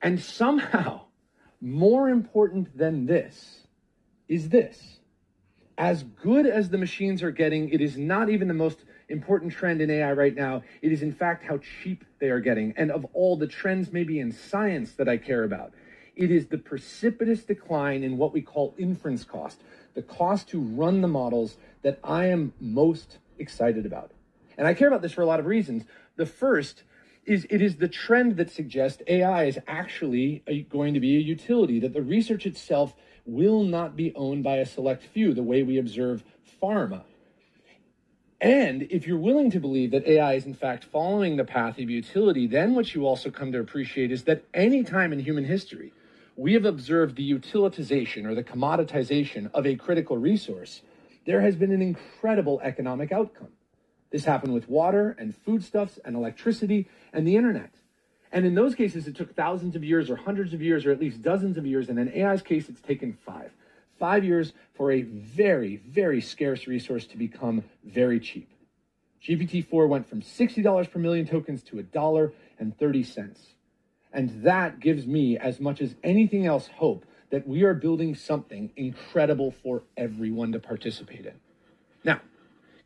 And somehow, more important than this is this. As good as the machines are getting, it is not even the most important trend in AI right now. It is, in fact, how cheap they are getting. And of all the trends, maybe in science, that I care about, it is the precipitous decline in what we call inference cost, the cost to run the models that I am most excited about. And I care about this for a lot of reasons. The first is it is the trend that suggests AI is actually a, going to be a utility, that the research itself will not be owned by a select few, the way we observe pharma. And if you're willing to believe that AI is in fact following the path of utility, then what you also come to appreciate is that any time in human history we have observed the utilitization or the commoditization of a critical resource, there has been an incredible economic outcome. This happened with water and foodstuffs and electricity and the internet. And in those cases, it took thousands of years or hundreds of years or at least dozens of years. And in AI's case, it's taken five. Five years for a very, very scarce resource to become very cheap. GPT-4 went from $60 per million tokens to a dollar and 30 cents. And that gives me, as much as anything else, hope that we are building something incredible for everyone to participate in. Now,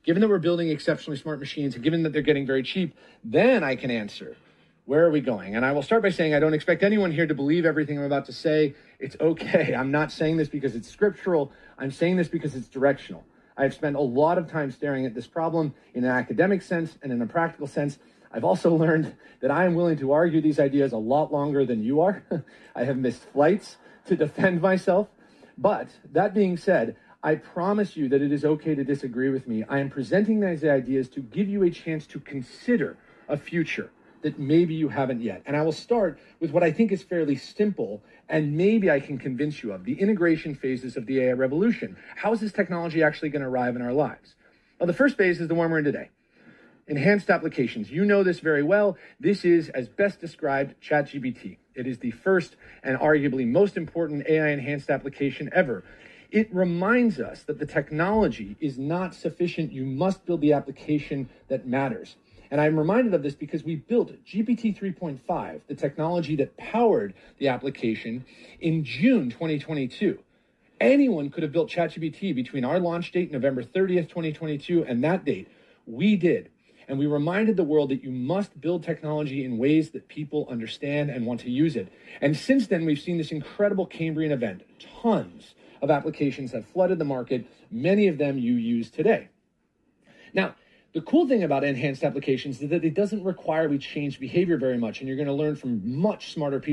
given that we're building exceptionally smart machines and given that they're getting very cheap, then I can answer where are we going? And I will start by saying I don't expect anyone here to believe everything I'm about to say. It's okay. I'm not saying this because it's scriptural. I'm saying this because it's directional. I've spent a lot of time staring at this problem in an academic sense and in a practical sense. I've also learned that I am willing to argue these ideas a lot longer than you are. I have missed flights to defend myself. But that being said, I promise you that it is okay to disagree with me. I am presenting these ideas to give you a chance to consider a future that maybe you haven't yet. And I will start with what I think is fairly simple and maybe I can convince you of the integration phases of the AI revolution. How is this technology actually going to arrive in our lives? Well, the first phase is the one we're in today. Enhanced applications. You know this very well. This is, as best described, ChatGPT. It is the first and arguably most important AI enhanced application ever. It reminds us that the technology is not sufficient. You must build the application that matters. And I'm reminded of this because we built GPT 3.5, the technology that powered the application, in June 2022. Anyone could have built ChatGPT between our launch date, November 30th, 2022, and that date. We did. And we reminded the world that you must build technology in ways that people understand and want to use it. And since then, we've seen this incredible Cambrian event. Tons of applications have flooded the market, many of them you use today. Now, the cool thing about enhanced applications is that it doesn't require we change behavior very much, and you're going to learn from much smarter people.